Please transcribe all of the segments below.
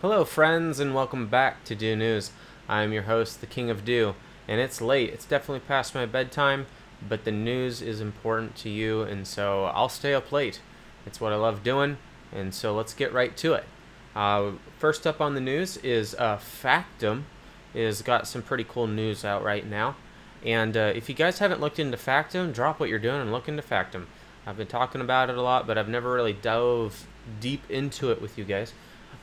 Hello, friends, and welcome back to Dew News. I'm your host, the King of Dew, and it's late. It's definitely past my bedtime, but the news is important to you, and so I'll stay up late. It's what I love doing, and so let's get right to it. Uh, first up on the news is uh, Factom is got some pretty cool news out right now. And uh, if you guys haven't looked into Factom, drop what you're doing and look into Factom. I've been talking about it a lot, but I've never really dove deep into it with you guys.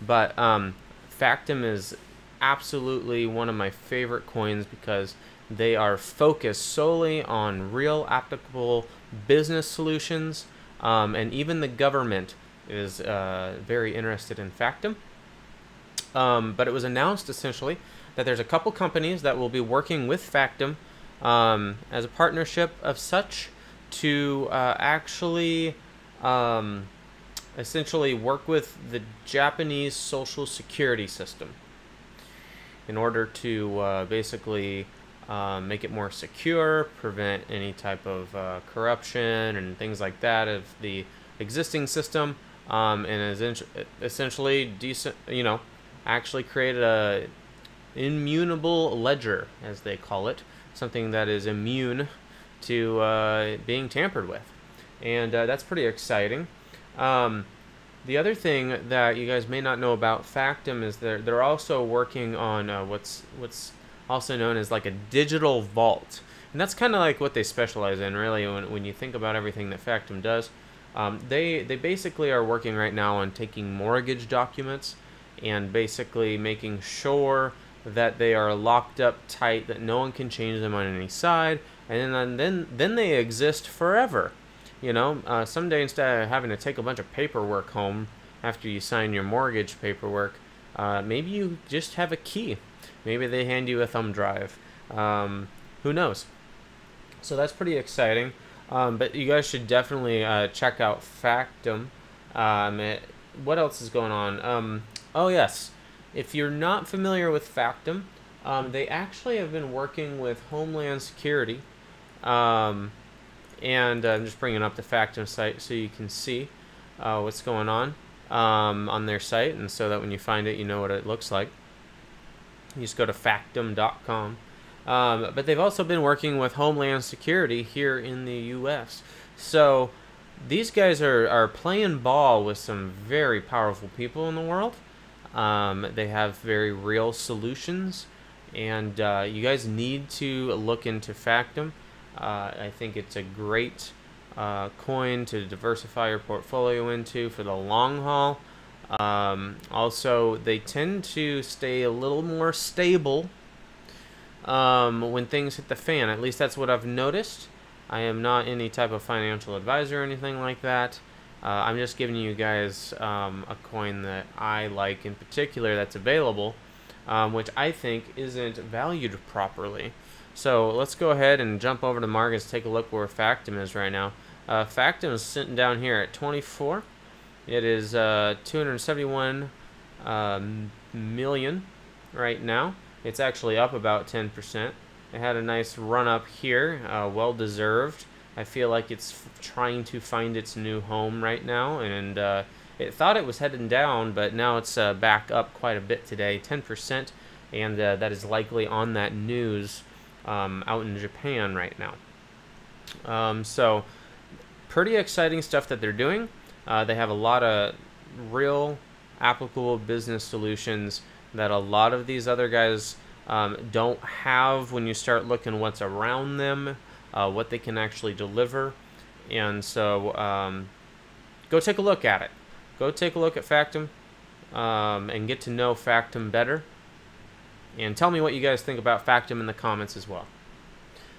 But um, Factom is absolutely one of my favorite coins because they are focused solely on real applicable business solutions, um, and even the government is uh, very interested in Factom. Um, but it was announced essentially that there's a couple companies that will be working with Factom um, as a partnership of such to uh, actually um, essentially work with the Japanese social security system in order to uh, basically uh, make it more secure, prevent any type of uh, corruption and things like that of the existing system, um, and essentially decent, you know, actually create a immutable ledger, as they call it, something that is immune to uh, being tampered with, and uh, that's pretty exciting. Um, the other thing that you guys may not know about Factom is they're they're also working on uh, what's what's also known as like a digital vault, and that's kind of like what they specialize in, really. When when you think about everything that Factom does, um, they they basically are working right now on taking mortgage documents and basically making sure that they are locked up tight, that no one can change them on any side, and then then then they exist forever. You know, uh, someday instead of having to take a bunch of paperwork home after you sign your mortgage paperwork, uh, maybe you just have a key. Maybe they hand you a thumb drive. Um, who knows? So that's pretty exciting. Um, but you guys should definitely uh, check out Factom. Um, it, what else is going on? Um, oh yes, if you're not familiar with Factom, um, they actually have been working with Homeland Security. And uh, I'm just bringing up the Factom site so you can see uh, what's going on um, on their site, and so that when you find it, you know what it looks like. You just go to factom.com. Um, but they've also been working with Homeland Security here in the U.S. So these guys are, are playing ball with some very powerful people in the world. Um, they have very real solutions, and uh, you guys need to look into Factom. Uh, I think it's a great uh, coin to diversify your portfolio into for the long haul. Um, also, they tend to stay a little more stable um, when things hit the fan. At least that's what I've noticed. I am not any type of financial advisor or anything like that. Uh, I'm just giving you guys um, a coin that I like in particular that's available, um, which I think isn't valued properly. So let's go ahead and jump over to markets, take a look where Factom is right now. Uh, Factom is sitting down here at 24. It is uh, 271 um, million right now. It's actually up about 10%. It had a nice run up here, uh, well deserved. I feel like it's trying to find its new home right now, and uh, it thought it was heading down, but now it's uh, back up quite a bit today, 10%, and uh, that is likely on that news um, out in Japan right now. Um, so, pretty exciting stuff that they're doing. Uh, they have a lot of real applicable business solutions that a lot of these other guys um, don't have when you start looking what's around them uh, what they can actually deliver. And so um, go take a look at it. Go take a look at Factom um, and get to know Factom better. And tell me what you guys think about Factom in the comments as well.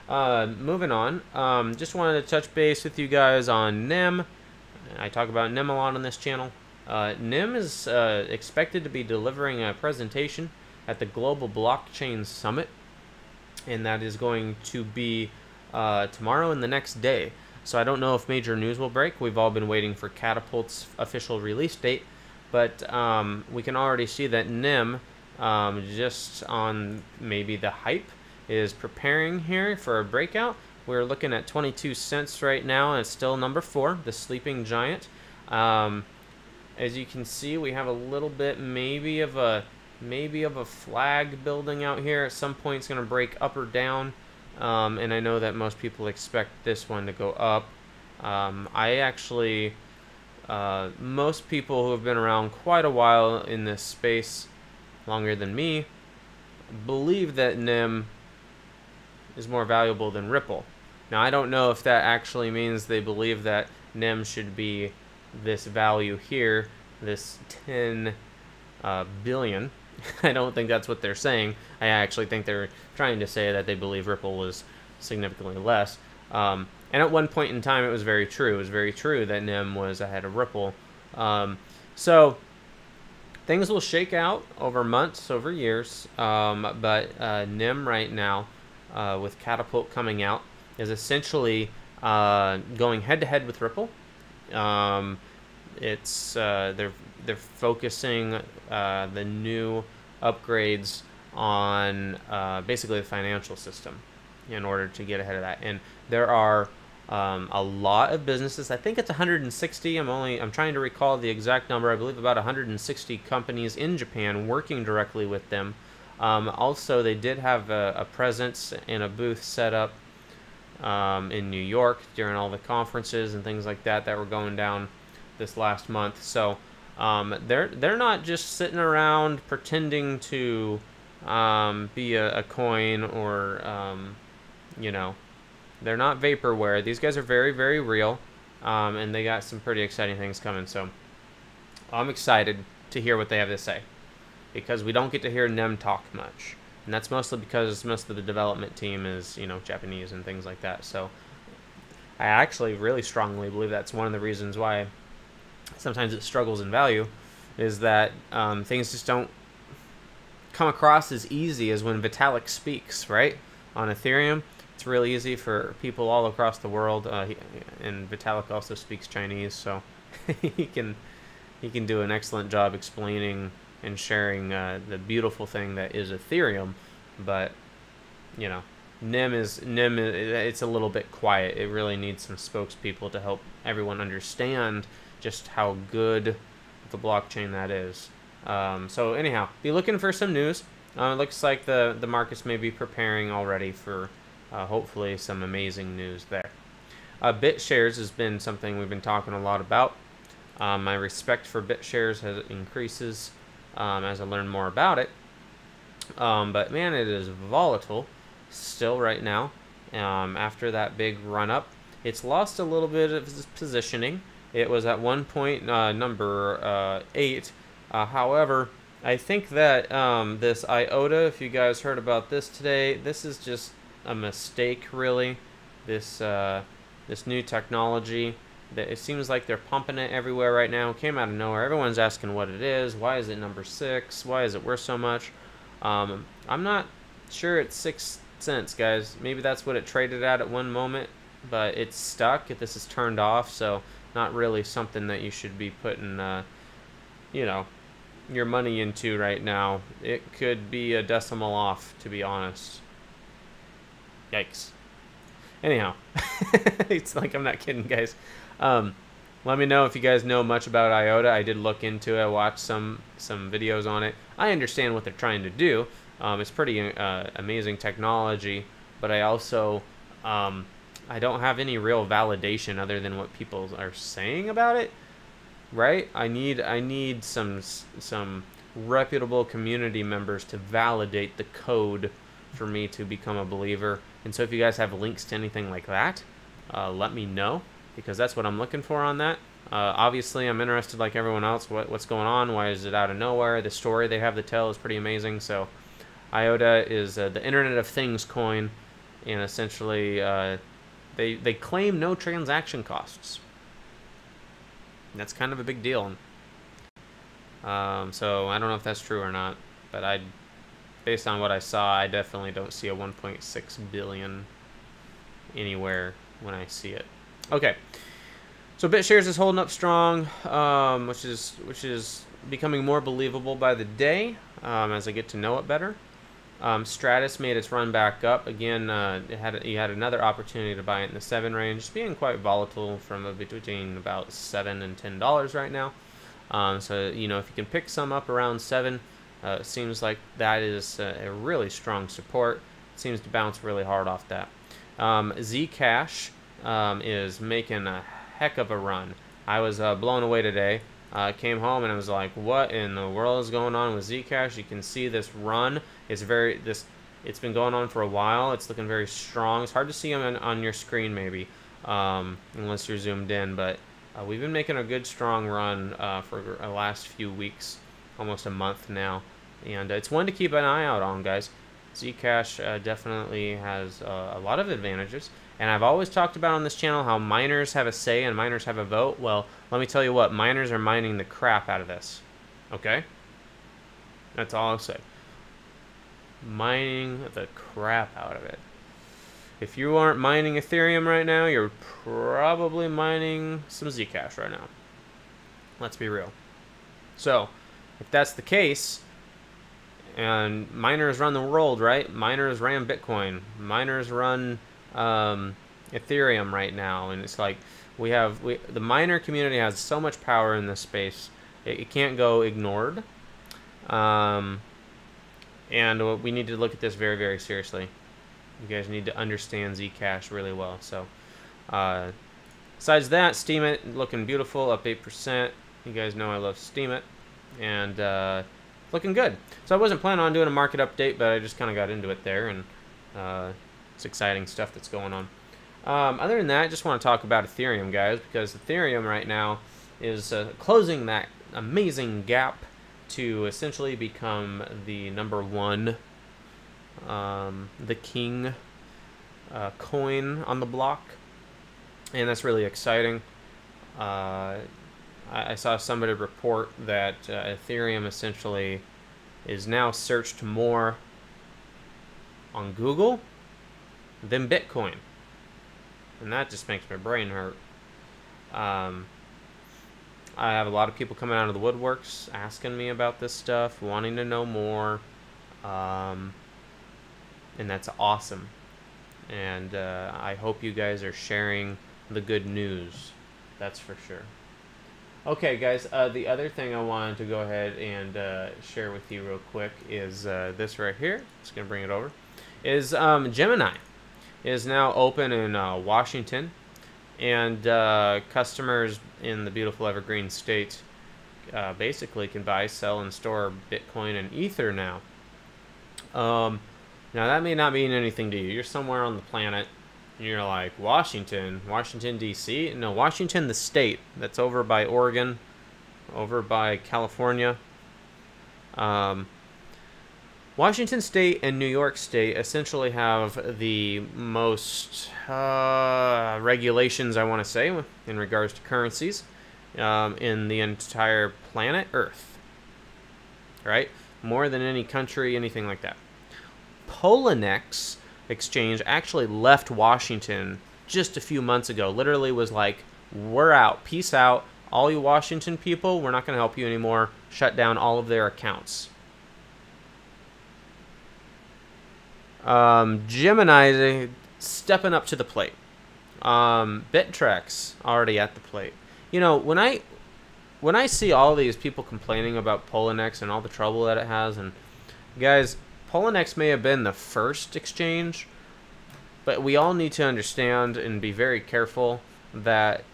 Uh, moving on, um, just wanted to touch base with you guys on NEM. I talk about NEM a lot on this channel. Uh, NEM is uh, expected to be delivering a presentation at the Global Blockchain Summit, and that is going to be uh, tomorrow and the next day. So I don't know if major news will break. We've all been waiting for Catapult's official release date, but um, we can already see that NEM, um, just on maybe the hype, is preparing here for a breakout. We're looking at 22 cents right now, and it's still number four, the sleeping giant. Um, as you can see, we have a little bit maybe of a maybe of a flag building out here. At some point, it's going to break up or down. Um, and I know that most people expect this one to go up. Um, I actually, uh, most people who have been around quite a while in this space, longer than me, believe that NEM is more valuable than Ripple. Now, I don't know if that actually means they believe that NEM should be this value here, this 10 uh, billion. I don't think that's what they're saying. I actually think they're trying to say that they believe Ripple was significantly less. Um, and at one point in time, it was very true. It was very true that NEM was ahead of Ripple. Um, so things will shake out over months, over years. Um, but uh, NEM right now, uh, with Catapult coming out, is essentially uh, going head to head with Ripple. Um, it's uh, they're they're focusing uh, the new upgrades on uh, basically the financial system in order to get ahead of that. And there are um, a lot of businesses. I think it's 160. I'm only I'm trying to recall the exact number. I believe about 160 companies in Japan working directly with them. Um, also, they did have a, a, presence and a booth set up um, in New York during all the conferences and things like that that were going down this last month. So um, they're they're not just sitting around pretending to um, be a, a, coin or um, you know they're not vaporware. These guys are very very real, um, and they got some pretty exciting things coming. So I'm excited to hear what they have to say because we don't get to hear Nem talk much, and that's mostly because most of the development team is you know Japanese and things like that. So I actually really strongly believe that's one of the reasons why sometimes it struggles in value is that um, things just don't come across as easy as when Vitalik speaks, right? On Ethereum, it's really easy for people all across the world, uh, he, and Vitalik also speaks Chinese, so he can he can do an excellent job explaining and sharing uh, the beautiful thing that is Ethereum. But you know, NEM is NEM. It's a little bit quiet. It really needs some spokespeople to help everyone understand just how good the blockchain that is. Um, so anyhow, be looking for some news. Uh, it looks like the the markets may be preparing already for uh, hopefully some amazing news there. Uh, BitShares has been something we've been talking a lot about. Um, my respect for BitShares has increases um, as I learn more about it. Um, but man, it is volatile still right now. Um, after that big run up, it's lost a little bit of its positioning. It was at one point uh, number uh, eight. Uh, however, I think that um, this IOTA, if you guys heard about this today, this is just a mistake, really. This uh, this new technology. That it seems like they're pumping it everywhere right now. It came out of nowhere. Everyone's asking what it is. Why is it number six? Why is it worth so much? Um, I'm not sure it's six cents, guys. Maybe that's what it traded at at one moment, but it's stuck. If this is turned off, so not really something that you should be putting, uh, you know, your money into right now. It could be a decimal off, to be honest. Yikes. Anyhow, it's like I'm not kidding, guys. Um, let me know if you guys know much about IOTA. I did look into it, watch some some videos on it. I understand what they're trying to do. Um, it's pretty uh, amazing technology, but I also um, I don't have any real validation other than what people are saying about it. Right? I need I need some some reputable community members to validate the code for me to become a believer. And so if you guys have links to anything like that, uh, let me know because that's what I'm looking for on that. Uh, obviously, I'm interested like everyone else. What, what's going on? Why is it out of nowhere? The story they have to tell is pretty amazing. So, IOTA is uh, the Internet of Things coin, and essentially uh, they they claim no transaction costs. that's kind of a big deal. Um, so I don't know if that's true or not, but I, based on what I saw, I definitely don't see a 1.6 billion anywhere when I see it. Okay, so BitShares is holding up strong, um, which is which is becoming more believable by the day um, as I get to know it better. Um, Stratis made its run back up again. Uh, it had you had another opportunity to buy it in the seven range, it's being quite volatile from between about seven and ten dollars right now. Um, so you know if you can pick some up around seven, uh, it seems like that is a, a really strong support. It seems to bounce really hard off that. Um, Zcash um, is making a heck of a run. I was uh, blown away today. Uh, came home and I was like, "What in the world is going on with Zcash?" You can see this run is very this. It's been going on for a while. It's looking very strong. It's hard to see on, on your screen maybe, um, unless you're zoomed in. But uh, we've been making a good strong run uh, for the last few weeks, almost a month now, and it's one to keep an eye out on, guys. Zcash uh, definitely has uh, a lot of advantages. And I've always talked about on this channel how miners have a say and miners have a vote. Well, let me tell you what, miners are mining the crap out of this. Okay? That's all I'll say. Mining the crap out of it. If you aren't mining Ethereum right now, you're probably mining some Zcash right now. Let's be real. So, if that's the case, and miners run the world, right? Miners ran Bitcoin. Miners run um, Ethereum right now, and it's like we have we the miner community has so much power in this space. It, it can't go ignored. Um, and we need to look at this very, very seriously. You guys need to understand Zcash really well. So, uh, besides that, Steemit looking beautiful, up 8%. You guys know I love Steemit. And uh, looking good. So I wasn't planning on doing a market update, but I just kind of got into it there, and uh, it's exciting stuff that's going on. Um, other than that, I just want to talk about Ethereum, guys, because Ethereum right now is uh, closing that amazing gap to essentially become the number one, um, the king uh, coin on the block, and that's really exciting. Uh, I, I saw somebody report that uh, Ethereum essentially is now searched more on Google than Bitcoin. And that just makes my brain hurt. Um, I have a lot of people coming out of the woodworks asking me about this stuff, wanting to know more. Um, and that's awesome. And uh, I hope you guys are sharing the good news. That's for sure. Okay, guys, uh, the other thing I wanted to go ahead and uh, share with you real quick is uh, this right here. Just going to bring it over. Is um, Gemini is now open in uh, Washington, and uh, customers in the beautiful Evergreen State uh, basically can buy, sell, and store Bitcoin and Ether now. Um, now, that may not mean anything to you. You're somewhere on the planet you're like, Washington, Washington, D.C.? No, Washington, the state. That's over by Oregon, over by California. Um, Washington State and New York State essentially have the most uh, regulations, I want to say, in regards to currencies um, in the entire planet Earth. Right? More than any country, anything like that. Poloniex exchange actually left Washington just a few months ago. Literally was like, we're out. Peace out. All you Washington people, we're not going to help you anymore. Shut down all of their accounts. Um, Gemini stepping up to the plate. Um, Bittrex already at the plate. You know, when I when I see all these people complaining about Poloniex and all the trouble that it has, and guys, Poloniex may have been the first exchange, but we all need to understand and be very careful that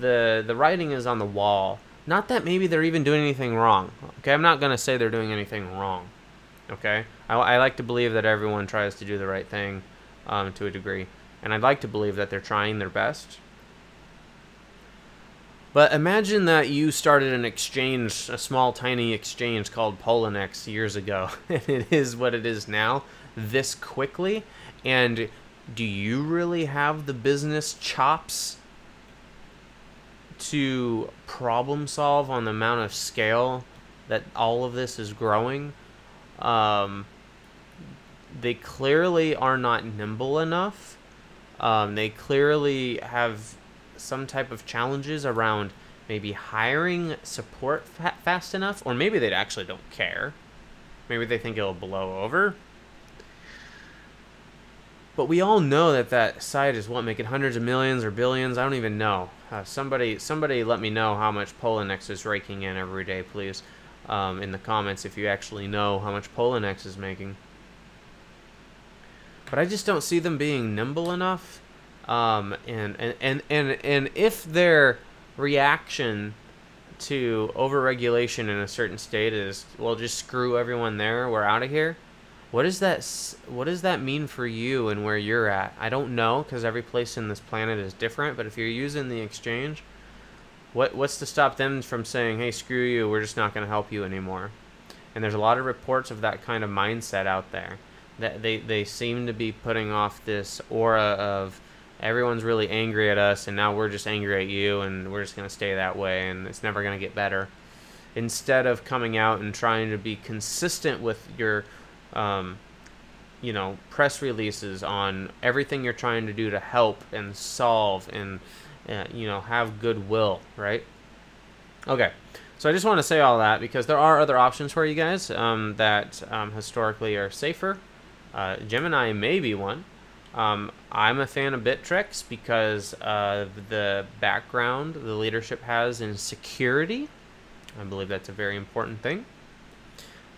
the the writing is on the wall. Not that maybe they're even doing anything wrong. Okay, I'm not gonna say they're doing anything wrong. Okay, I, I like to believe that everyone tries to do the right thing um, to a degree, and I'd like to believe that they're trying their best. But imagine that you started an exchange, a small tiny exchange called Poloniex years ago, and it is what it is now, this quickly. And do you really have the business chops to problem solve on the amount of scale that all of this is growing? Um, they clearly are not nimble enough. Um, they clearly have some type of challenges around maybe hiring support fa- fast enough, or maybe they actually don't care. Maybe they think it'll blow over. But we all know that that site is what making hundreds of millions or billions. I don't even know. Uh, somebody, somebody, let me know how much Poloniex is raking in every day, please, um, in the comments if you actually know how much Poloniex is making. But I just don't see them being nimble enough. Um, and, and, and, and, and if their reaction to overregulation in a certain state is, well, just screw everyone there, we're out of here what does that what does that mean for you and where you're at? I don't know because every place in this planet is different. But if you're using the exchange, what what's to stop them from saying, "Hey, screw you, we're just not going to help you anymore"? And there's a lot of reports of that kind of mindset out there. That they they seem to be putting off this aura of everyone's really angry at us, and now we're just angry at you, and we're just going to stay that way, and it's never going to get better. Instead of coming out and trying to be consistent with your um, you know, press releases on everything you're trying to do to help and solve and, uh, you know, have goodwill, right? Okay, so I just want to say all that because there are other options for you guys um, that um, historically are safer. Uh, Gemini may be one. Um, I'm a fan of Bittrex because of the background the leadership has in security. I believe that's a very important thing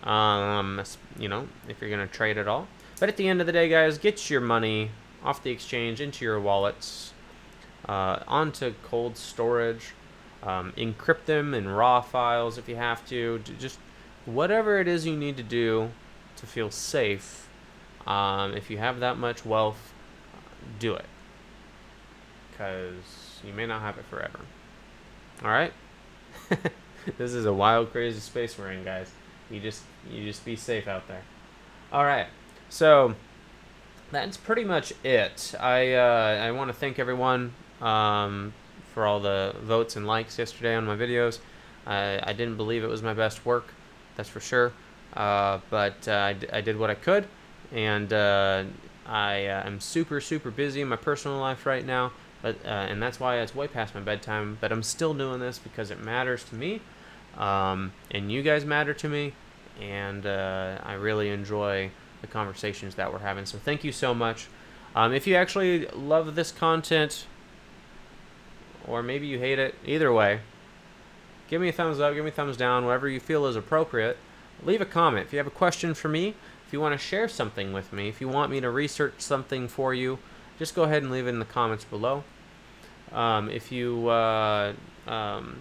um, you know, if you're going to trade at all. But at the end of the day, guys, get your money off the exchange into your wallets, uh, onto cold storage, um, encrypt them in raw files if you have to. Just whatever it is you need to do to feel safe. Um, if you have that much wealth, do it. Because you may not have it forever. Alright? this is a wild, crazy space we're in, guys. You just you just be safe out there. All right, so that's pretty much it. I uh, I want to thank everyone um, for all the votes and likes yesterday on my videos. I, I didn't believe it was my best work, that's for sure. Uh, but uh, I, did what I could, and uh, I am uh, super super busy in my personal life right now. But uh, and that's why it's way past my bedtime. But I'm still doing this because it matters to me um, and you guys matter to me, and uh, I really enjoy the conversations that we're having. So thank you so much. Um, if you actually love this content, or maybe you hate it, either way, give me a thumbs up, give me a thumbs down, whatever you feel is appropriate. Leave a comment. If you have a question for me, if you want to share something with me, if you want me to research something for you, just go ahead and leave it in the comments below. Um, if you uh, um,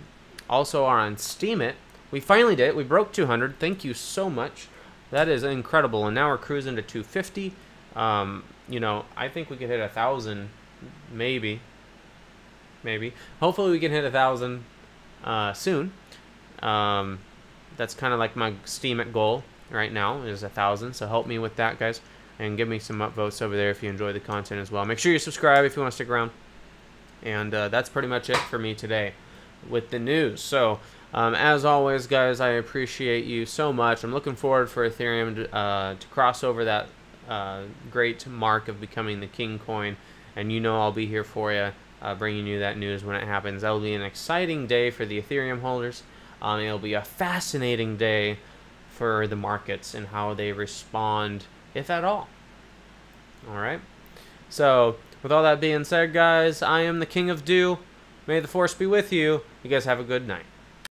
also are on Steemit, we finally did it. We broke 200. Thank you so much. That is incredible. And now we're cruising to 250. Um, you know, I think we could hit a thousand, maybe. Maybe. Hopefully we can hit a thousand uh, soon. Um, that's kind of like my Steemit goal right now is a thousand. So help me with that, guys, and give me some upvotes over there if you enjoy the content as well. Make sure you subscribe if you want to stick around. And uh, that's pretty much it for me today with the news. So, um, as always, guys, I appreciate you so much. I'm looking forward for Ethereum to, uh, to cross over that uh, great mark of becoming the king coin, and you know I'll be here for you, uh, bringing you that news when it happens. That'll be an exciting day for the Ethereum holders. Um, it'll be a fascinating day for the markets and how they respond, if at all. All right. So, with all that being said, guys, I am the King of Dew. May the force be with you. You guys have a good night.